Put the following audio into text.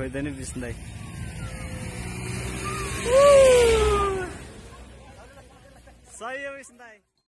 खोज्दैन बिस्दै सही हो बिस्दै